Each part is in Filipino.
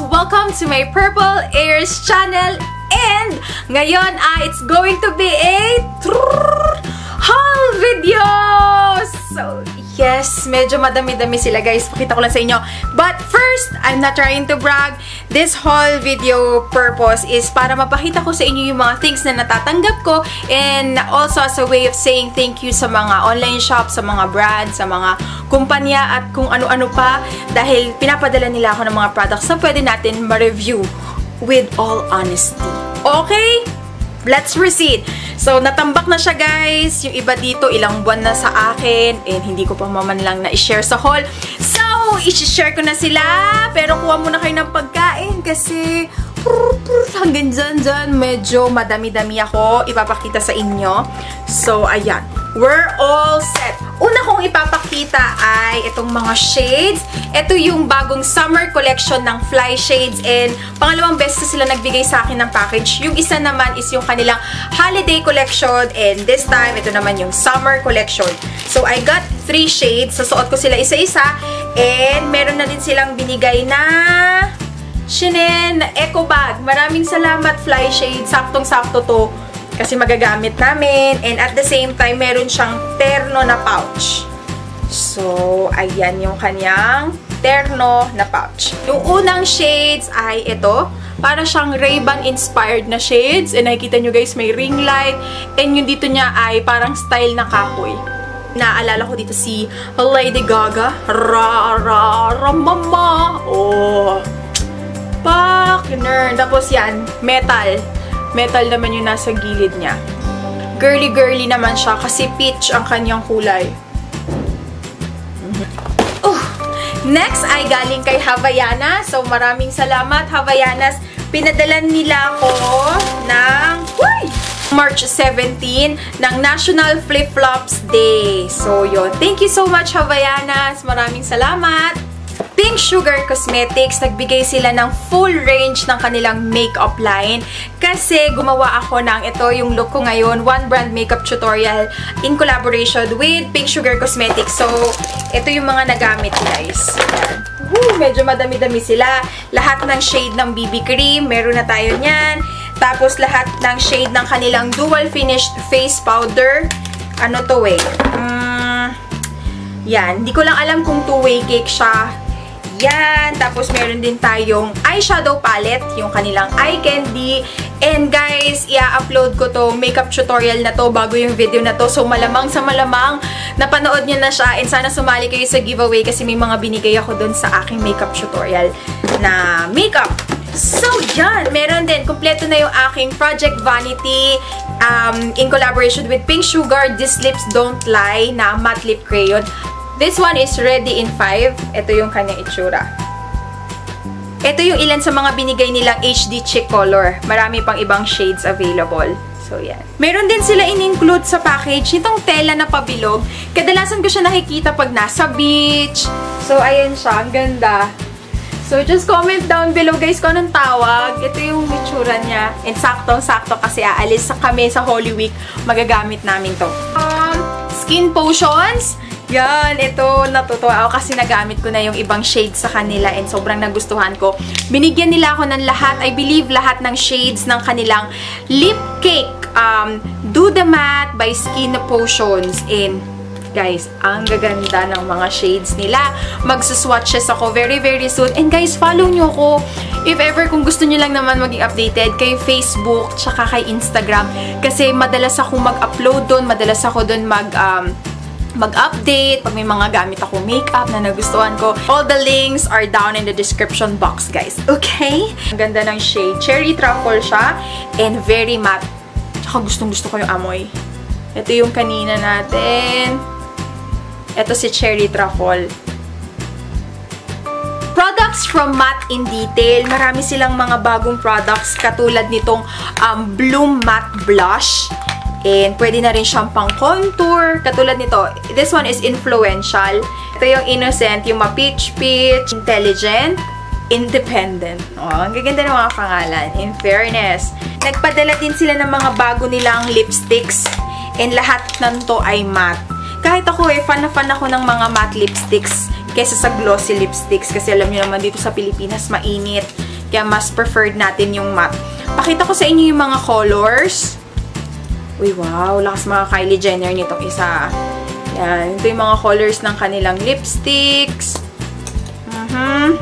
loves! Welcome to my Purple Airs channel and ngayon ah, it's going to be a haul video! So, yes, medyo madami-dami sila guys. Pakita ko lang sa inyo. But first, I'm not trying to brag. This haul video purpose is para mapakita ko sa inyo yung mga things na natatanggap ko and also as a way of saying thank you sa mga online shop, sa mga brands, sa mga kumpanya at kung ano-ano pa dahil pinapadala nila ako ng mga products na pwede natin ma-review with all honesty. Okay? Let's proceed. So, natambak na siya guys. Yung iba dito, ilang buwan na sa akin. And hindi ko pa maman lang na i-share sa haul. So, i-share ko na sila. Pero kuha muna kayo ng pagkain kasi hanggang dyan dyan, medyo madami-dami ako ipapakita sa inyo. So, ayan. We're all set. Una kong ipapakita ay itong mga shades. Ito yung bagong summer collection ng Fly Shades and pangalawang beses sila nagbigay sa akin ng package. Yung isa naman is yung kanilang holiday collection and this time, ito naman yung summer collection. So, I got three shades. Sasuot ko sila isa-isa and meron na din silang binigay na Shinen Eco Bag. Maraming salamat, Fly Shade. Saktong-sakto to kasi magagamit namin. And at the same time, meron siyang terno na pouch. So, ayan yung kanyang terno na pouch. Yung unang shades ay ito. Para siyang Ray-Ban inspired na shades. And nakikita nyo guys, may ring light. And yung dito niya ay parang style na kahoy. Naalala ko dito si Lady Gaga. Ra, ra, ra, mama. Oh. Partner. Tapos yan, metal. Metal naman yung nasa gilid niya. Girly-girly naman siya kasi peach ang kanyang kulay. Uh, next ay galing kay Havaiana. So maraming salamat Havaianas. Pinadalan nila ako ng uy, March 17 ng National Flip-Flops Day. So yun. Thank you so much Havaianas. Maraming salamat. Pink Sugar Cosmetics, nagbigay sila ng full range ng kanilang makeup line kasi gumawa ako ng ito yung look ko ngayon, one brand makeup tutorial in collaboration with Pink Sugar Cosmetics. So, ito yung mga nagamit guys. Yan. Woo, medyo madami-dami sila. Lahat ng shade ng BB cream, meron na tayo niyan. Tapos lahat ng shade ng kanilang dual finished face powder. Ano to eh? Um, yan. Hindi ko lang alam kung two-way cake siya yan. Tapos, meron din tayong eyeshadow palette, yung kanilang eye candy. And guys, i-upload ko to makeup tutorial na to bago yung video na to. So, malamang sa malamang, napanood niyo na siya. And sana sumali kayo sa giveaway kasi may mga binigay ako dun sa aking makeup tutorial na makeup. So, yan. Meron din. Kompleto na yung aking Project Vanity um, in collaboration with Pink Sugar, These Lips Don't Lie na matte lip crayon. This one is ready in 5. Ito yung kanyang itsura. Ito yung ilan sa mga binigay nilang HD chick color. Marami pang ibang shades available. So, yan. Meron din sila in-include sa package itong tela na pabilog. Kadalasan ko siya nakikita pag nasa beach. So, ayan siya. Ang ganda. So, just comment down below guys kung anong tawag. Ito yung itsura niya. And saktong-sakto kasi aalis kami sa Holy Week. Magagamit namin to. Um, skin potions. Yan, ito, natutuwa ako kasi nagamit ko na yung ibang shades sa kanila and sobrang nagustuhan ko. Binigyan nila ako ng lahat, I believe lahat ng shades ng kanilang lip cake. Um, Do The Matte by Skin Potions. And guys, ang gaganda ng mga shades nila. Magsuswatches ako very, very soon. And guys, follow nyo ko. If ever, kung gusto nyo lang naman maging updated kay Facebook, tsaka kay Instagram. Kasi madalas ako mag-upload doon, madalas ako doon mag- um, mag-update, pag may mga gamit ako makeup na nagustuhan ko. All the links are down in the description box, guys. Okay? Ang ganda ng shade. Cherry truffle siya and very matte. Tsaka gustong-gusto ko yung amoy. Ito yung kanina natin. Ito si cherry truffle. Products from Matte in Detail. Marami silang mga bagong products katulad nitong um, Bloom Matte Blush. And pwede na rin siyang pang contour. Katulad nito, this one is influential. Ito yung innocent, yung ma-peach-peach, intelligent, independent. Oh, ang gaganda ng mga pangalan. In fairness. Nagpadala din sila ng mga bago nilang lipsticks. And lahat ng to ay matte. Kahit ako eh, fan na fan ako ng mga matte lipsticks kesa sa glossy lipsticks. Kasi alam niyo naman dito sa Pilipinas, mainit Kaya mas preferred natin yung matte. Pakita ko sa inyo yung mga colors. Uy, wow. Lakas mga Kylie Jenner nitong isa. Yan. Ito yung mga colors ng kanilang lipsticks. Mm-hmm.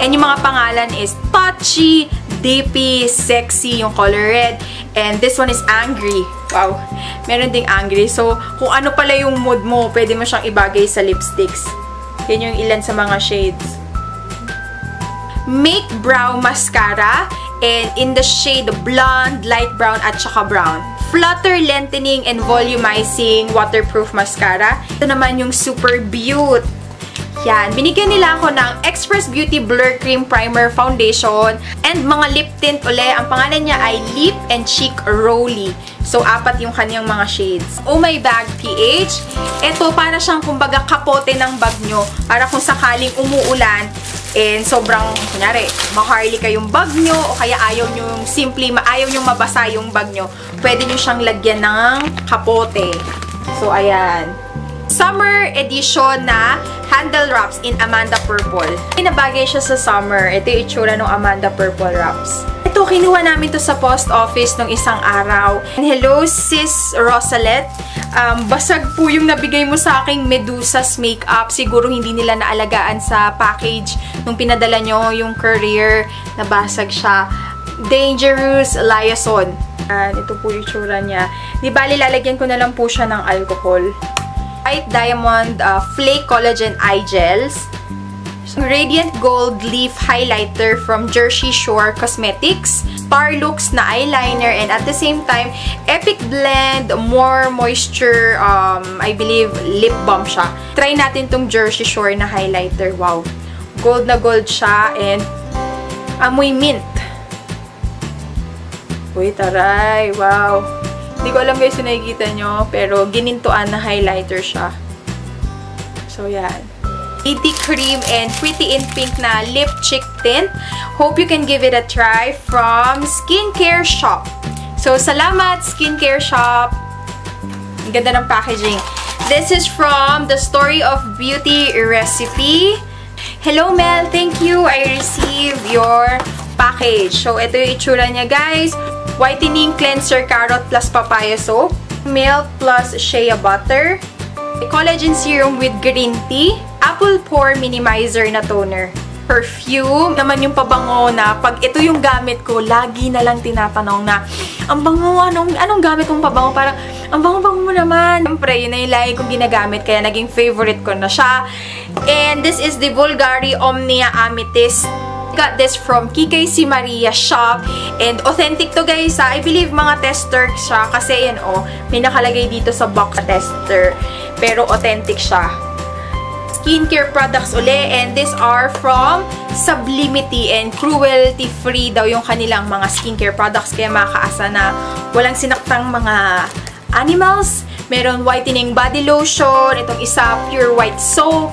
And yung mga pangalan is Touchy, Dippy, Sexy, yung color red. And this one is Angry. Wow. Meron ding Angry. So, kung ano pala yung mood mo, pwede mo siyang ibagay sa lipsticks. Yan yung ilan sa mga shades. Make Brow Mascara and in the shade Blonde, Light Brown, at saka Brown. Flutter Lengthening and Volumizing Waterproof Mascara. Ito naman yung Super Beaut. Yan. Binigyan nila ako ng Express Beauty Blur Cream Primer Foundation and mga lip tint uli. Ang pangalan niya ay Lip and Cheek Rolly. So, apat yung kanyang mga shades. Oh My Bag PH. Ito, para siyang kumbaga kapote ng bag nyo. Para kung sakaling umuulan, and sobrang, kunyari, maharly kayong bag nyo, o kaya ayaw nyo yung simply, ayaw nyo mabasa yung bag nyo, pwede nyo siyang lagyan ng kapote. So, ayan. Summer edition na handle wraps in Amanda Purple. Pinabagay siya sa summer. Ito yung itsura ng Amanda Purple wraps. Ito, kinuha namin to sa post office nung isang araw. And hello, sis Rosalet. Um, basag po yung nabigay mo sa aking Medusa's makeup. Siguro hindi nila naalagaan sa package nung pinadala nyo yung courier. Nabasag siya. Dangerous Liaison. Uh, ito po yung itsura niya. Di bali, lalagyan ko na lang po siya ng alcohol. White Diamond uh, Flake Collagen Eye Gels. Radiant Gold Leaf Highlighter from Jersey Shore Cosmetics. Parlux na eyeliner and at the same time, Epic Blend More Moisture, um, I believe, lip balm siya. Try natin tong Jersey Shore na highlighter. Wow. Gold na gold siya and amoy mint. Uy, taray. Wow. Hindi ko alam guys kung nakikita nyo, pero ginintuan na highlighter siya. So, yan. Pretty Cream and Pretty in Pink na lip cheek tint. Hope you can give it a try from Skincare Shop. So, salamat Skincare Shop. Ang ganda ng packaging. This is from The Story of Beauty Recipe. Hello Mel, thank you. I received your package. So, ito yung itsura niya guys. Whitening Cleanser Carrot plus Papaya Soap. Milk plus Shea Butter. Collagen Serum with Green Tea. Apple Pore Minimizer na toner. Perfume. Naman yung pabango na pag ito yung gamit ko, lagi na lang tinatanong na, ang bango, anong, anong gamit mong pabango? Parang, ang bango-bango mo naman. Siyempre, yun na yung lagi kong ginagamit, kaya naging favorite ko na siya. And this is the Bulgari Omnia Amethyst got this from Si Maria shop. And authentic to guys ha. I believe mga tester siya. Kasi yan oh, may nakalagay dito sa box tester. Pero authentic siya. Skincare products uli. And these are from Sublimity and cruelty-free daw yung kanilang mga skincare products. Kaya makakaasa na walang sinaktang mga animals. Meron whitening body lotion. Itong isa, pure white soap.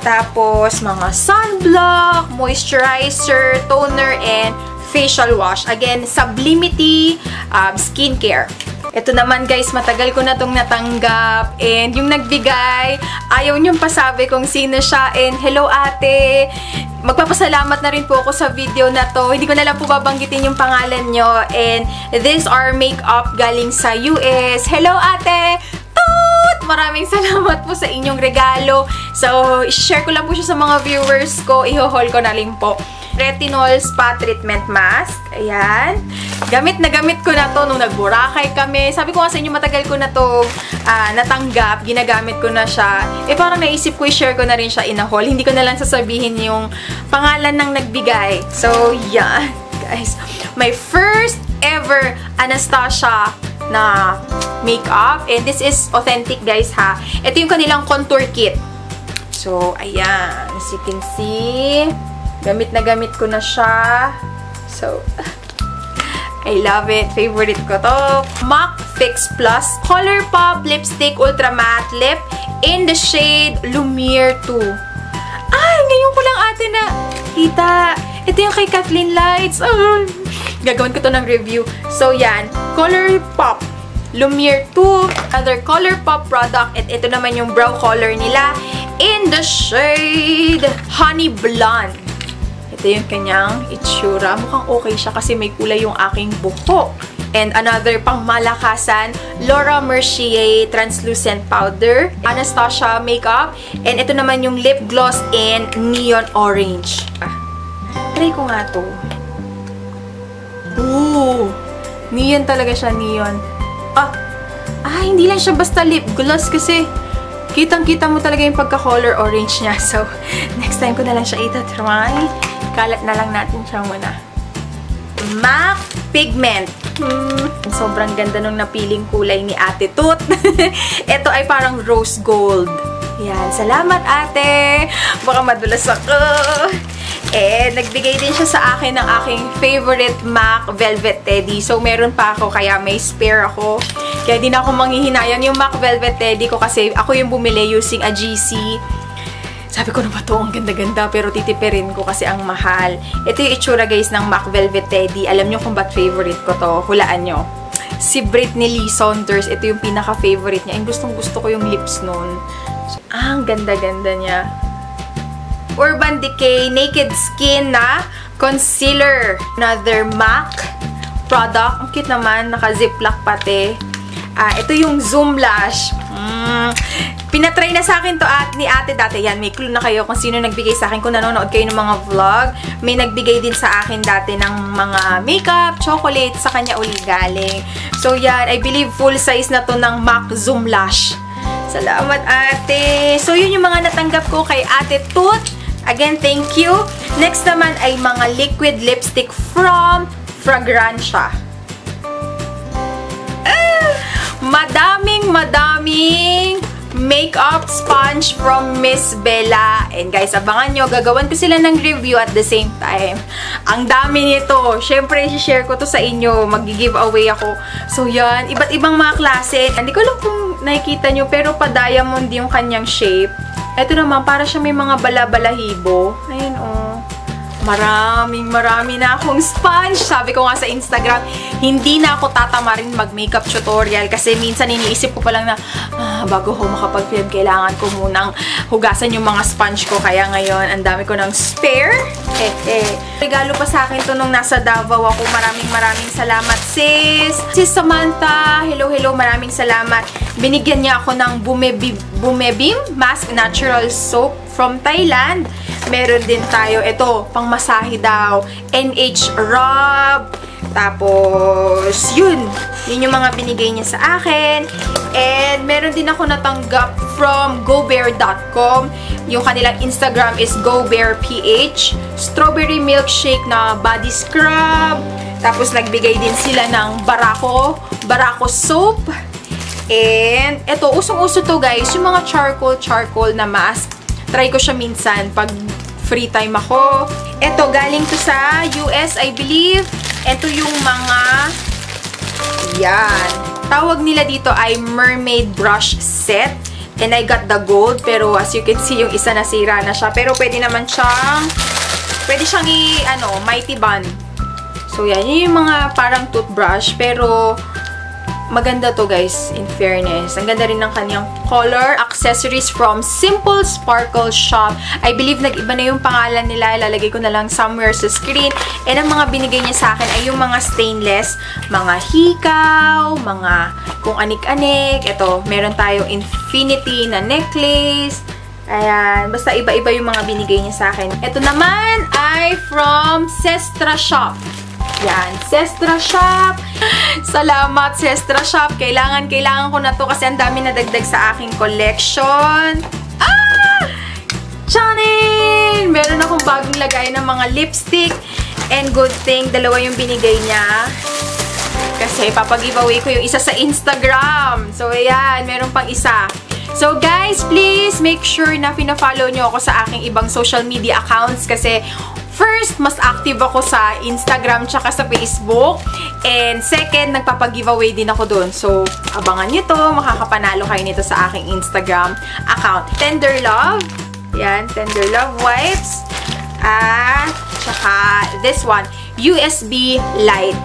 Tapos, mga sunblock, moisturizer, toner, and facial wash. Again, Sublimity um, Skincare. Ito naman guys, matagal ko na itong natanggap. And yung nagbigay, ayaw niyong pasabi kung sino siya. And hello ate! Magpapasalamat na rin po ako sa video na to. Hindi ko na lang po babanggitin yung pangalan nyo. And this are makeup galing sa US. Hello ate! Toot! Maraming salamat po sa inyong regalo. So, share ko lang po siya sa mga viewers ko. Iho-haul ko na rin po. Retinol Spa Treatment Mask. Ayan. Gamit na gamit ko na to nung nagburakay kami. Sabi ko nga sa inyo, matagal ko na to uh, natanggap. Ginagamit ko na siya. Eh, parang naisip ko, i-share ko na rin siya in a haul. Hindi ko na lang sasabihin yung pangalan ng nagbigay. So, yan. Guys, my first ever Anastasia na makeup. And this is authentic, guys, ha. Ito yung kanilang contour kit. So, ayan. As you can see, Gamit na gamit ko na siya. So, I love it. Favorite ko to. MAC Fix Plus Color Pop Lipstick Ultra Matte Lip in the shade Lumiere 2. Ay, ngayon ko lang ate na kita. Ito yung kay Kathleen Lights. Oh, gagawin ko to ng review. So, yan. Color Pop Lumiere 2. Another Color Pop product. At ito naman yung brow color nila in the shade Honey Blonde. Ito yung kanyang itsura. Mukhang okay siya kasi may kulay yung aking buhok. And another pang malakasan, Laura Mercier Translucent Powder, Anastasia Makeup, and ito naman yung lip gloss in Neon Orange. Ah, try ko nga to. Ooh! Neon talaga siya, neon. Ah! Ah, hindi lang siya basta lip gloss kasi kitang-kita mo talaga yung pagka-color orange niya. So, next time ko na lang siya itatry. Kalat na lang natin siya muna. MAC Pigment. Hmm, sobrang ganda nung napiling kulay ni Ate Tut. Ito ay parang rose gold. Yan. Salamat, ate! Baka madulas ako. Eh, nagbigay din siya sa akin ng aking favorite MAC Velvet Teddy. So, meron pa ako, kaya may spare ako. Kaya din ako manghihinayang yung MAC Velvet Teddy ko kasi ako yung bumili using a GC. Sabi ko na ba to, ang ganda-ganda, pero titipirin ko kasi ang mahal. Ito yung itsura guys ng MAC Velvet Teddy. Alam nyo kung ba't favorite ko to? Hulaan nyo. Si Britney Lee Saunders, ito yung pinaka-favorite niya. And gustong gusto ko yung lips nun. Ah, ang ganda-ganda niya. Urban Decay Naked Skin na concealer. Another MAC product. Ang cute naman. Naka-ziplock pati. Ah, ito yung Zoom Lash. Mm. Pinatry na sa akin to at ni ate dati. Yan, may clue na kayo kung sino nagbigay sa akin. Kung nanonood kayo ng mga vlog, may nagbigay din sa akin dati ng mga makeup, chocolate, sa kanya uli galing. So yan, I believe full size na to ng MAC Zoom Lash. Salamat, ate. So, yun yung mga natanggap ko kay ate Tut. Again, thank you. Next naman ay mga liquid lipstick from Fragrantia. Madaming, madaming makeup sponge from Miss Bella. And guys, abangan nyo, gagawan ko sila ng review at the same time. Ang dami nito. Siyempre, share ko to sa inyo. Mag-giveaway ako. So, yan. Iba't ibang mga klase. Hindi ko alam kung nakikita nyo, pero pa-diamond yung kanyang shape. Ito naman, para siya may mga bala-balahibo. Ayun, oh. Maraming marami na akong sponge. Sabi ko nga sa Instagram, hindi na ako tatama rin mag-makeup tutorial kasi minsan iniisip ko pa lang na ah, bago ko makapag-film, kailangan ko munang hugasan yung mga sponge ko. Kaya ngayon, ang dami ko ng spare. Eh, eh. Regalo pa sa akin to nung nasa Davao ako. Maraming maraming salamat, sis. Sis Samantha, hello, hello. Maraming salamat. Binigyan niya ako ng Bumebim, Bumebim Mask Natural Soap from Thailand. Meron din tayo, ito, pang masahe daw. NH Rub. Tapos, yun. Yun yung mga binigay niya sa akin. And, meron din ako natanggap from gobear.com. Yung kanilang Instagram is gobearph. Strawberry milkshake na body scrub. Tapos, nagbigay din sila ng barako. Barako soap. And, ito, usong-uso to guys. Yung mga charcoal-charcoal na mask. Try ko siya minsan pag free time ako. Ito, galing to sa US, I believe. Ito yung mga... Yan. Tawag nila dito ay Mermaid Brush Set. And I got the gold. Pero as you can see, yung isa nasira na siya. Pero pwede naman siyang... Pwede siyang i... Ano, Mighty Bun. So, yan. Yun yung mga parang toothbrush. Pero maganda to guys, in fairness. Ang ganda rin ng kanyang color accessories from Simple Sparkle Shop. I believe nag-iba na yung pangalan nila. Ilalagay ko na lang somewhere sa screen. And ang mga binigay niya sa akin ay yung mga stainless, mga hikaw, mga kung anik-anik. Ito, meron tayong infinity na necklace. Ayan, basta iba-iba yung mga binigay niya sa akin. Ito naman ay from Sestra Shop. Yan, Sestra Shop. Salamat, Sestra Shop. Kailangan, kailangan ko na to kasi ang dami na dagdag sa aking collection. Ah! Chanin! Meron akong bagong lagay ng mga lipstick. And good thing, dalawa yung binigay niya. Kasi papag-giveaway ko yung isa sa Instagram. So, ayan, meron pang isa. So, guys, please make sure na pina-follow nyo ako sa aking ibang social media accounts kasi First, mas active ako sa Instagram tsaka sa Facebook. And second, nagpapag-giveaway din ako doon. So, abangan nyo to. Makakapanalo kayo nito sa aking Instagram account. Tender Love. Yan, Tender Love Wipes. At, tsaka this one, USB Light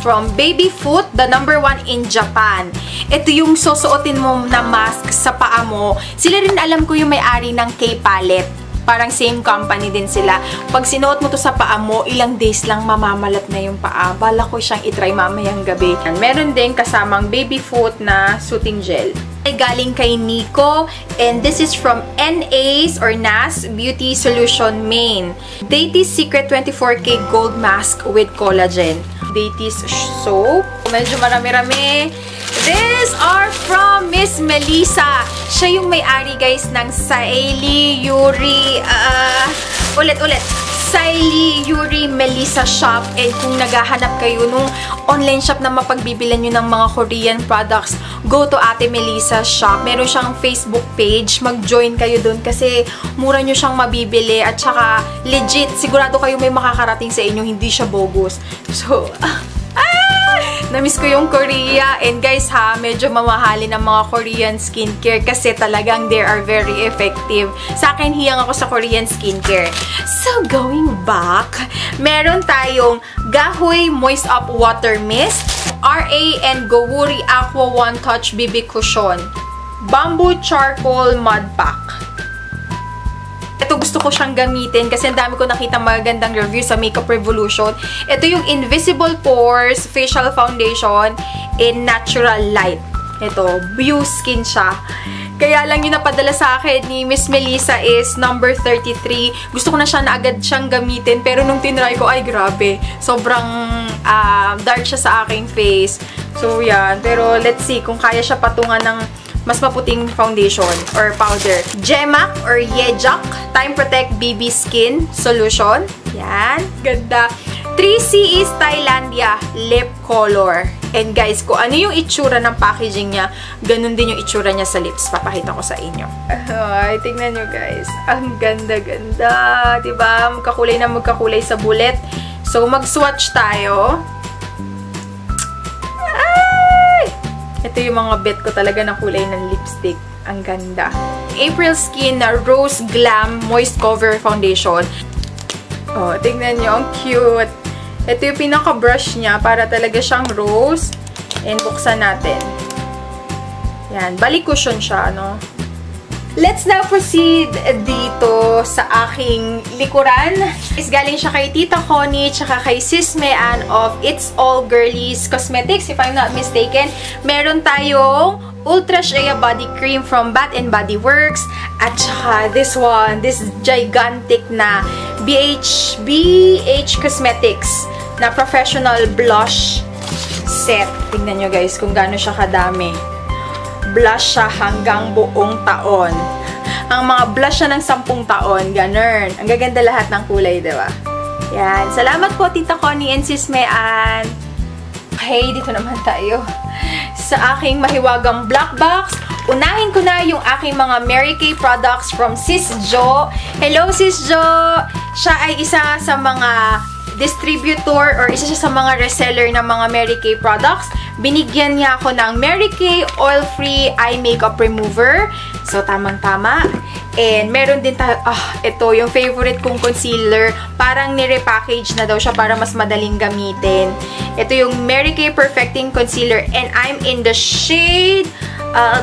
from Baby Foot, the number one in Japan. Ito yung susuotin mo na mask sa paa mo. Sila rin alam ko yung may-ari ng K-Palette. Parang same company din sila. Pag sinuot mo to sa paa mo, ilang days lang mamamalat na yung paa. Bala ko siyang itry mamayang gabi. Meron din kasamang baby foot na soothing gel ay galing kay Nico and this is from NA's or NAS Beauty Solution Main. Deity's Secret 24K Gold Mask with Collagen. Deity's soap. Medyo marami-rami. These are from Miss Melissa. Siya yung may-ari guys ng Saeli Yuri. Uh, ulit-ulit. Saili Yuri Melissa Shop. And kung naghahanap kayo nung online shop na mapagbibilan nyo ng mga Korean products, go to Ate Melissa Shop. Meron siyang Facebook page. Mag-join kayo dun kasi mura nyo siyang mabibili at saka legit, sigurado kayo may makakarating sa inyo, hindi siya bogus. So, Namiss ko yung Korea. And guys ha, medyo mamahalin ang mga Korean skincare kasi talagang they are very effective. Sa akin, hiyang ako sa Korean skincare. So, going back, meron tayong Gahoy Moist Up Water Mist, RA and Gowuri Aqua One Touch BB Cushion, Bamboo Charcoal Mud Pack. Ito gusto ko siyang gamitin kasi ang dami ko nakita magagandang review sa Makeup Revolution. Ito yung Invisible Pores Facial Foundation in Natural Light. Ito, View Skin siya. Kaya lang yung napadala sa akin ni Miss Melissa is number 33. Gusto ko na siya na agad siyang gamitin. Pero nung tinry ko, ay grabe. Sobrang uh, dark siya sa aking face. So, yan. Pero let's see kung kaya siya patungan ng mas maputing foundation or powder. Gemac or Yejak Time Protect BB Skin Solution. Yan. Ganda. 3C is Thailandia Lip Color. And guys, kung ano yung itsura ng packaging niya, ganun din yung itsura niya sa lips. Papakita ko sa inyo. Ay, tingnan nyo guys. Ang ganda-ganda. Diba? Magkakulay na magkakulay sa bullet. So, mag-swatch tayo. Ito yung mga bet ko talaga na kulay ng lipstick. Ang ganda. April Skin na Rose Glam Moist Cover Foundation. Oh, tingnan nyo. Ang cute. Ito yung pinaka-brush niya para talaga siyang rose. And buksan natin. Yan. Balik cushion siya, ano. Let's now proceed dito sa aking likuran. Is galing siya kay Tita Connie tsaka kay Sis Mean of It's All Girlies Cosmetics, if I'm not mistaken. Meron tayong Ultra Shea Body Cream from Bath and Body Works. At saka this one, this gigantic na BH, BH Cosmetics na professional blush set. Tingnan nyo guys kung gaano siya kadami blush siya hanggang buong taon. Ang mga blush siya ng sampung taon, ganun. Ang gaganda lahat ng kulay, di ba? Yan. Salamat po, Tita Connie and Sis Mayan. Okay, dito naman tayo. Sa aking mahiwagang black box, unahin ko na yung aking mga Mary Kay products from Sis Jo. Hello, Sis Jo! Siya ay isa sa mga distributor or isa siya sa mga reseller ng mga Mary Kay products. Binigyan niya ako ng Mary Kay Oil-Free Eye Makeup Remover. So, tamang-tama. And meron din tayo, ah, ito, yung favorite kong concealer. Parang ni-repackage na daw siya para mas madaling gamitin. Ito yung Mary Kay Perfecting Concealer. And I'm in the shade uh,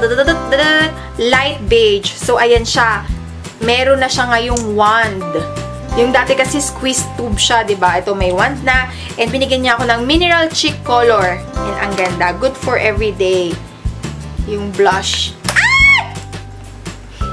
light beige. So, ayan siya. Meron na siya ngayong wand. Yung dati kasi squeeze tube siya, ba diba? Ito may wand na. And binigyan niya ako ng mineral cheek color. And ang ganda. Good for everyday. Yung blush. Ah!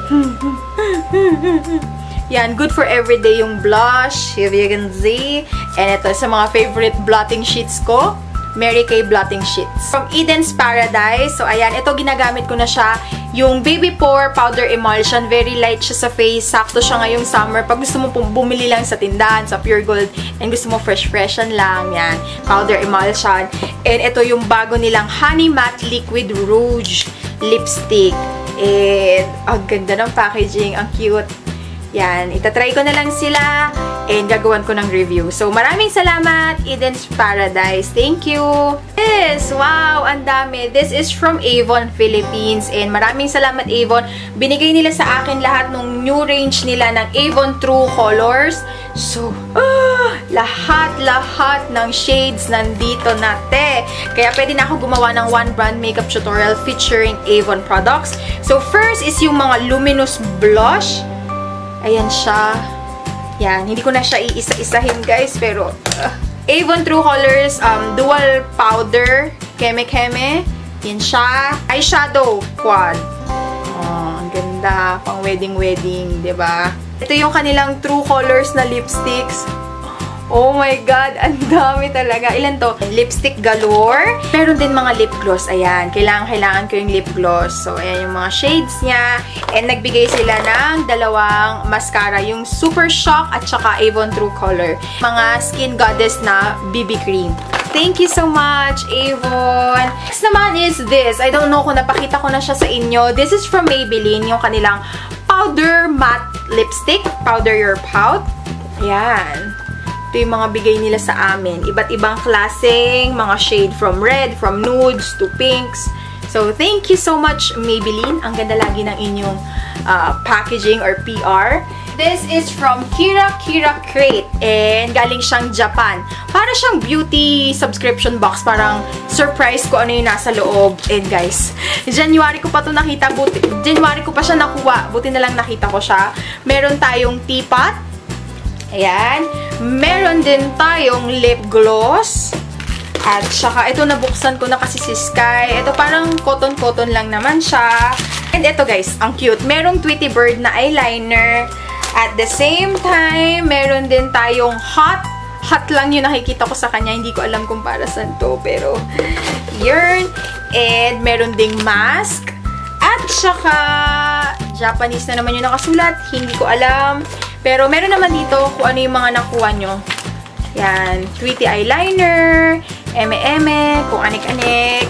Yan, good for everyday yung blush. If you can see. And ito sa mga favorite blotting sheets ko. Mary Kay Blotting Sheets. From Eden's Paradise. So, ayan. Ito, ginagamit ko na siya. Yung Baby Pore Powder Emulsion. Very light siya sa face. Sakto siya ngayong summer. Pag gusto mo bumili lang sa tindahan, sa Pure Gold, and gusto mo fresh-freshan lang, yan. Powder Emulsion. And ito yung bago nilang Honey Matte Liquid Rouge Lipstick. And, ang ganda ng packaging. Ang cute. Yan, itatry ko na lang sila and gagawan ko ng review. So, maraming salamat, Eden's Paradise. Thank you! Yes! Wow! Ang dami. This is from Avon, Philippines. And maraming salamat, Avon. Binigay nila sa akin lahat ng new range nila ng Avon True Colors. So, ah, lahat-lahat ng shades nandito na, te. Kaya pwede na ako gumawa ng one brand makeup tutorial featuring Avon products. So, first is yung mga luminous blush Ayan siya. Yan. Hindi ko na siya iisa-isahin, guys. Pero, uh, Avon True Colors um, Dual Powder. Keme Keme. Yan siya. Eyeshadow quad. Oh, ang ganda. Pang wedding-wedding, 'di ba? Ito yung kanilang True Colors na lipsticks. Oh my God, ang dami talaga. Ilan to? Lipstick galore. Meron din mga lip gloss. Ayan, kailangan, kailangan ko yung lip gloss. So, ayan yung mga shades niya. And nagbigay sila ng dalawang mascara. Yung Super Shock at saka Avon True Color. Mga Skin Goddess na BB cream. Thank you so much, Avon. Next naman is this. I don't know kung napakita ko na siya sa inyo. This is from Maybelline, yung kanilang powder matte lipstick. Powder your pout. Ayan. Ito yung mga bigay nila sa amin. Iba't ibang klaseng mga shade from red, from nudes to pinks. So, thank you so much, Maybelline. Ang ganda lagi ng inyong uh, packaging or PR. This is from Kira Kira Crate. And galing siyang Japan. Para siyang beauty subscription box. Parang surprise ko ano yung nasa loob. And guys, January ko pa to nakita. Buti, January ko pa siya nakuha. Buti na lang nakita ko siya. Meron tayong teapot. Ayan. Meron din tayong lip gloss. At saka, ito nabuksan ko na kasi si Sky. Ito parang cotton-cotton lang naman siya. And ito guys, ang cute. Merong Tweety Bird na eyeliner. At the same time, meron din tayong hot. Hot lang yung nakikita ko sa kanya. Hindi ko alam kung para saan to. Pero, yun. And meron ding mask. At saka, Japanese na naman yung nakasulat. Hindi ko alam. Pero meron naman dito kung ano yung mga nakuha nyo. Yan. Tweety eyeliner, eme-eme, kung anik-anik.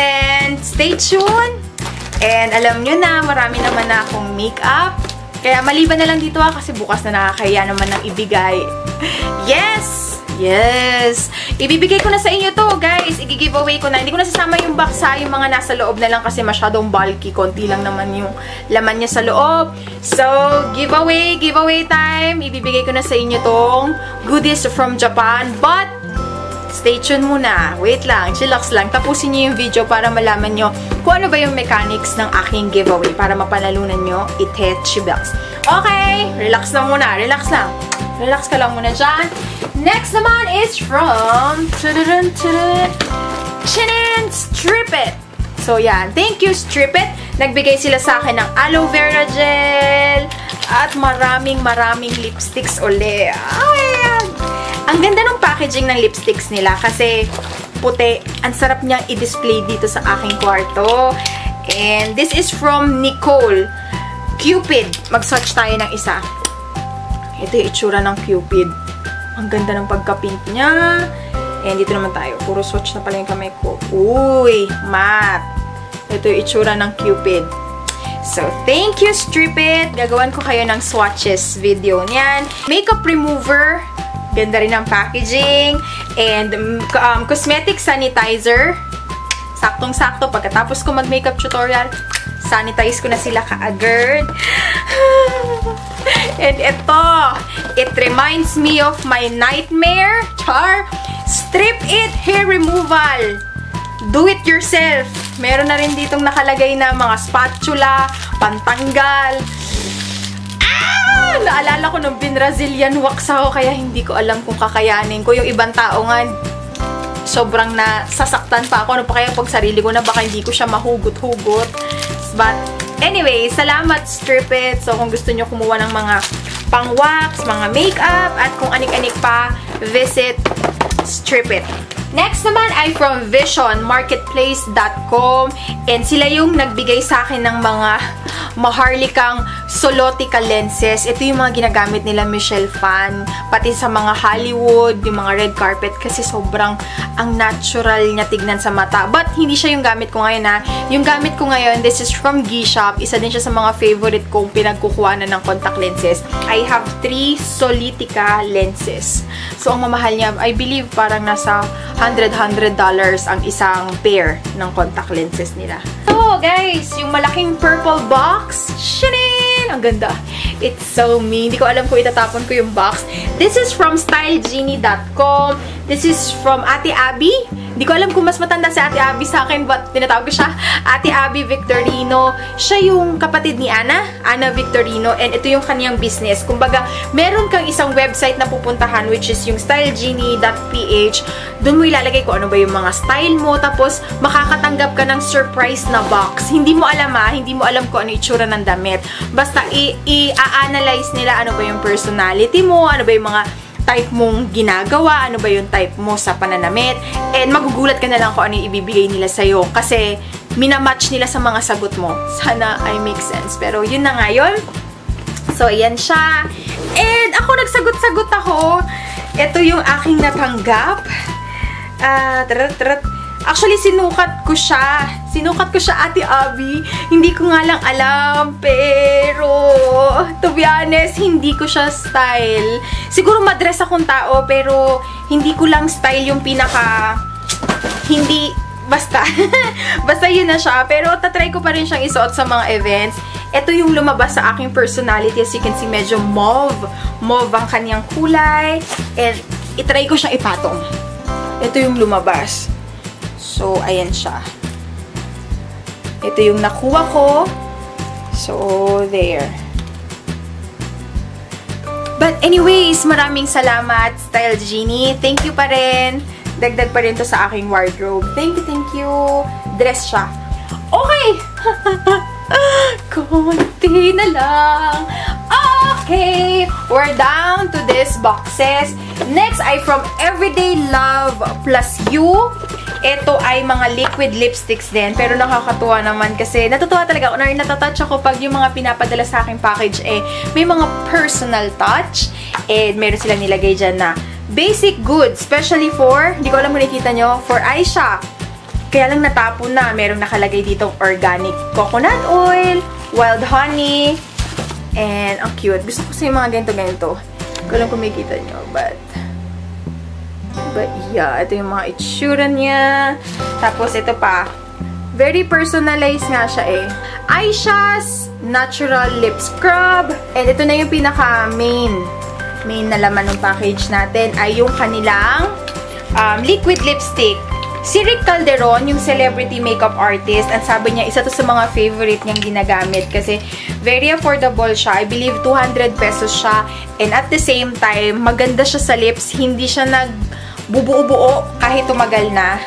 And stay tuned. And alam nyo na, marami naman na akong makeup. Kaya maliban na lang dito ah, kasi bukas na nakakaya naman ng ibigay. Yes! Yes! Ibibigay ko na sa inyo to, guys. I-giveaway ko na. Hindi ko na sasama yung box ha. Yung mga nasa loob na lang kasi masyadong bulky. Konti lang naman yung laman niya sa loob. So, giveaway, giveaway time. Ibibigay ko na sa inyo tong goodies from Japan. But, stay tuned muna. Wait lang, chillax lang. Tapusin niyo yung video para malaman nyo kung ano ba yung mechanics ng aking giveaway para mapanalunan nyo Itechi Bells. Okay, relax lang muna. Relax lang. Relax ka lang muna dyan. Next naman is from tudurun, tudurun, Chinin Strip It. So, yan. Thank you, Strip It. Nagbigay sila sa akin ng aloe vera gel at maraming maraming lipsticks uli. Ayan. Ang ganda ng packaging ng lipsticks nila kasi puti. Ang sarap niyang i-display dito sa aking kwarto. And this is from Nicole. Cupid. Mag-swatch tayo ng isa. Ito yung itsura ng Cupid. Ang ganda ng pagka-pink niya. And dito naman tayo. Puro swatch na pala yung kamay ko. Uy! Matte. Ito yung itsura ng Cupid. So, thank you, Strip It! Gagawan ko kayo ng swatches video niyan. Makeup remover. Ganda rin ang packaging. And um, cosmetic sanitizer. Saktong-sakto. Pagkatapos ko mag-makeup tutorial, sanitize ko na sila kaagad. And ito, it reminds me of my nightmare. Char! Strip It Hair Removal. Do it yourself. Meron na rin ditong nakalagay na mga spatula, pantanggal. Ah! Naalala ko nung bin-Brazilian wax ako kaya hindi ko alam kung kakayanin ko. Yung ibang tao nga, sobrang nasasaktan pa ako. Ano pa kaya pag sarili ko na baka hindi ko siya mahugot-hugot. But, Anyway, salamat Strip It. So, kung gusto nyo kumuha ng mga pang-wax, mga makeup, at kung anik-anik pa, visit Strip It. Next naman ay from visionmarketplace.com and sila yung nagbigay sa akin ng mga maharlikang Solotica lenses. Ito yung mga ginagamit nila Michelle Fan, pati sa mga Hollywood, yung mga red carpet kasi sobrang ang natural niya tignan sa mata. But hindi siya yung gamit ko ngayon ha. Yung gamit ko ngayon, this is from G-Shop. Isa din siya sa mga favorite kong pinagkukuha na ng contact lenses. I have three Solitica lenses. So ang mamahal niya, I believe parang nasa 100-100 dollars ang isang pair ng contact lenses nila. So guys, yung malaking purple box, shinin! Ang ganda. It's so me. Hindi ko alam kung itatapon ko yung box. This is from stylegenie.com. This is from Ate Abby. Hindi ko alam kung mas matanda si Ate Abby sa akin, but tinatawag ko siya Ate Abby Victorino. Siya yung kapatid ni Ana, Ana Victorino, and ito yung kanyang business. Kumbaga, meron kang isang website na pupuntahan, which is yung stylegenie.ph. Doon mo ilalagay kung ano ba yung mga style mo, tapos makakatanggap ka ng surprise na box. Hindi mo alam ha, hindi mo alam kung ano itsura ng damit. Basta i-analyze nila ano ba yung personality mo, ano ba yung mga type mong ginagawa, ano ba yung type mo sa pananamit, and magugulat ka na lang kung ano yung ibibigay nila sa'yo. Kasi, minamatch nila sa mga sagot mo. Sana I make sense. Pero, yun na nga yun. So, ayan siya. And, ako nagsagot-sagot ako. Ito yung aking natanggap. Ah, uh. Actually, sinukat ko siya. Sinukat ko siya, Ate Abby. Hindi ko nga lang alam, pero to be honest, hindi ko siya style. Siguro madress akong tao, pero hindi ko lang style yung pinaka... Hindi... Basta. basta yun na siya. Pero tatry ko pa rin siyang isuot sa mga events. Ito yung lumabas sa aking personality. As you can see, medyo mauve. Mauve ang kanyang kulay. And itry ko siyang ipatong. Ito yung lumabas. So, ayan siya. Ito yung nakuha ko. So, there. But anyways, maraming salamat, Style Genie. Thank you pa rin. Dagdag pa rin to sa aking wardrobe. Thank you, thank you. Dress siya. Okay! Konti na lang. Okay! We're down to these boxes. Next ay from Everyday Love Plus You. Ito ay mga liquid lipsticks din. Pero nakakatuwa naman kasi natutuwa talaga ako. Or natatouch ako pag yung mga pinapadala sa aking package eh may mga personal touch. And meron silang nilagay dyan na basic goods. Especially for, hindi ko alam kung nakikita nyo, for Aisha. Kaya lang natapon na. Merong nakalagay ditong organic coconut oil, wild honey, and ang cute. Gusto ko yung mga ganito-ganito. Hindi alam kung makikita nyo, but But yeah, ito yung mga itsura niya. Tapos ito pa. Very personalized nga siya eh. Aisha's Natural Lip Scrub. And ito na yung pinaka main main na laman ng package natin ay yung kanilang um, liquid lipstick. Si Rick Calderon, yung celebrity makeup artist, ang sabi niya, isa to sa mga favorite niyang ginagamit kasi very affordable siya. I believe 200 pesos siya. And at the same time, maganda siya sa lips. Hindi siya nag bubuo-buo kahit tumagal na.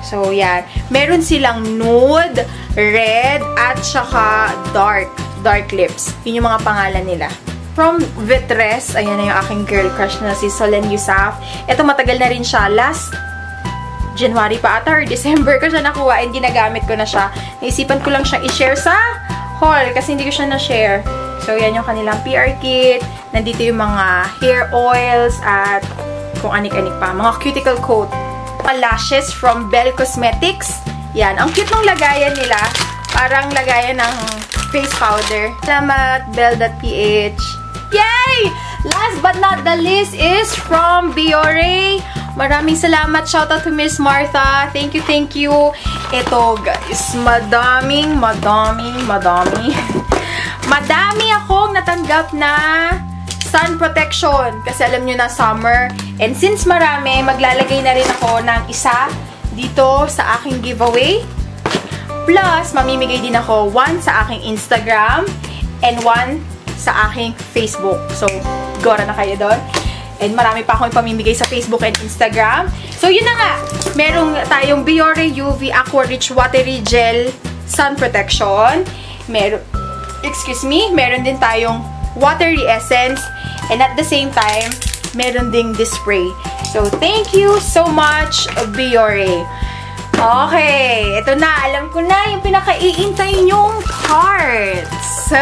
So, yan. Meron silang nude, red, at saka dark. Dark lips. Yun yung mga pangalan nila. From Vitres, ayan na yung aking girl crush na si Solen Yusaf. Ito matagal na rin siya. Last January pa ata or December ko siya nakuha and ginagamit ko na siya. Naisipan ko lang siya i-share sa haul kasi hindi ko siya na-share. So, yan yung kanilang PR kit. Nandito yung mga hair oils at kung anik-anik pa. Mga cuticle coat. Lashes from Bell Cosmetics. Yan. Ang cute ng lagayan nila. Parang lagayan ng face powder. Salamat, Bell.ph. Yay! Last but not the least is from Biore. Maraming salamat. Shoutout to Miss Martha. Thank you, thank you. Ito, guys. Madaming, madaming, madami. madami akong natanggap na sun protection. Kasi alam nyo na, summer. And since marami, maglalagay na rin ako ng isa dito sa aking giveaway. Plus, mamimigay din ako one sa aking Instagram and one sa aking Facebook. So, gora na kayo doon. And marami pa akong ipamimigay sa Facebook and Instagram. So, yun na nga. Merong tayong Biore UV Aqua Rich Watery Gel Sun Protection. Meron, excuse me, meron din tayong watery essence And at the same time, meron ding display. So, thank you so much, Biore. Okay, ito na. Alam ko na yung pinaka-iintay nyong cards. So,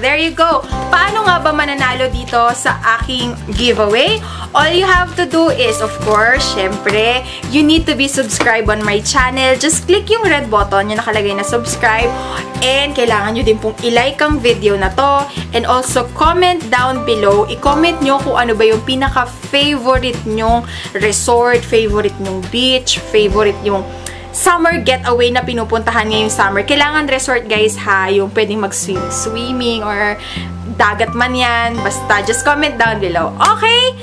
there you go. Paano nga ba mananalo dito sa aking giveaway? All you have to do is, of course, syempre, you need to be subscribed on my channel. Just click yung red button, yung nakalagay na subscribe. And kailangan nyo din pong ilike ang video na to. And also, comment down below. I-comment nyo kung ano ba yung pinaka-favorite nyong resort, favorite nyong beach, favorite nyong summer getaway na pinupuntahan ngayong summer. Kailangan resort guys ha, yung pwedeng mag-swimming or dagat man yan. Basta, just comment down below. Okay?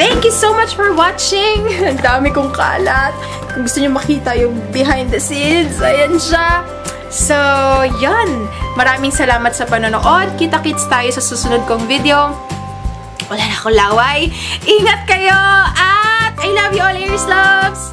Thank you so much for watching! Ang dami kong kalat. Kung gusto niyo makita yung behind the scenes, ayan siya. So, yan. Maraming salamat sa panonood. Kita-kits tayo sa susunod kong video. Wala na akong laway. Ingat kayo at I love you all, Aries Loves!